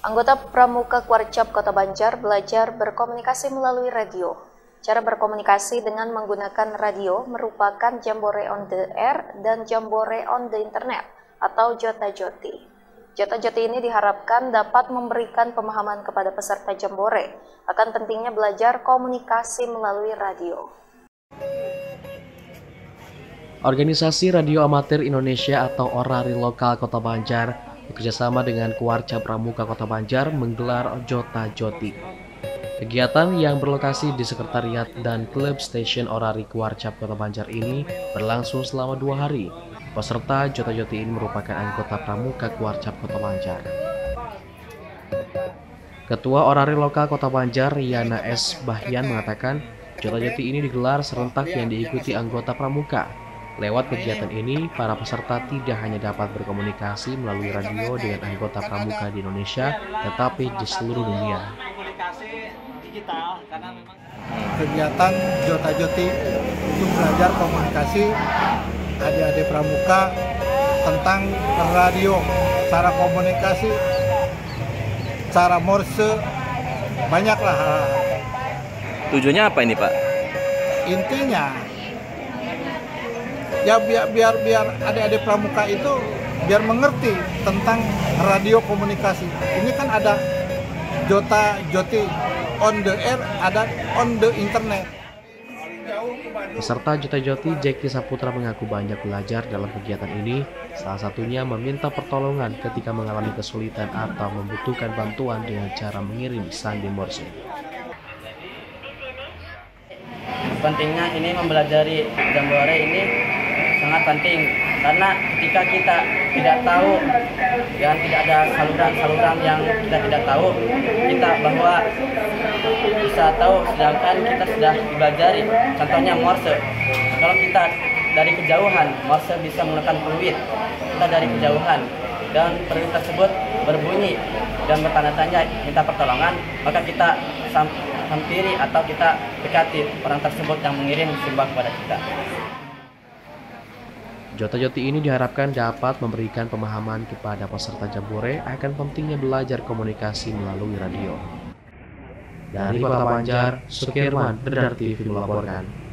Anggota Pramuka Kwarcap Kota Banjar belajar berkomunikasi melalui radio. Cara berkomunikasi dengan menggunakan radio merupakan jambore on the air dan jambore on the internet atau Jota Joti. Jota Joti ini diharapkan dapat memberikan pemahaman kepada peserta jambore akan pentingnya belajar komunikasi melalui radio. Organisasi Radio Amatir Indonesia atau Orari Lokal Kota Banjar bekerjasama dengan Kuarca Pramuka Kota Banjar menggelar Jota Joti. Kegiatan yang berlokasi di Sekretariat dan Klub Station Orari Kuarca Kota Banjar ini berlangsung selama dua hari. Peserta Jota Joti ini merupakan anggota Pramuka Kuarca Kota Banjar. Ketua Orari Lokal Kota Banjar, Yana S. Bahyan mengatakan, Jota Joti ini digelar serentak yang diikuti anggota Pramuka Lewat kegiatan ini, para peserta tidak hanya dapat berkomunikasi melalui radio dengan anggota pramuka di Indonesia, tetapi di seluruh dunia. Kegiatan Jota Joti untuk belajar komunikasi adik-adik pramuka tentang radio, cara komunikasi, cara morse, banyaklah hal. Tujuannya apa ini Pak? Intinya ya biar biar biar adik-adik pramuka itu biar mengerti tentang radio komunikasi. Ini kan ada Jota Joti on the air, ada on the internet. Peserta Jota Joti Jackie Saputra mengaku banyak belajar dalam kegiatan ini, salah satunya meminta pertolongan ketika mengalami kesulitan atau membutuhkan bantuan dengan cara mengirim sandi morse. Pentingnya ini mempelajari jambore ini sangat penting. Karena ketika kita tidak tahu dan tidak ada saluran-saluran yang kita tidak tahu kita bahwa bisa tahu sedangkan kita sudah dibelajari contohnya morse. Kalau kita dari kejauhan morse bisa menekan peluit. Kita dari kejauhan dan peluit tersebut berbunyi dan bertanda tanya minta pertolongan maka kita hampiri atau kita dekati orang tersebut yang mengirim simbol kepada kita. Jota Joti ini diharapkan dapat memberikan pemahaman kepada peserta Jambore akan pentingnya belajar komunikasi melalui radio. Dari Kota Banjar, Sukirman, Dedar TV melaporkan.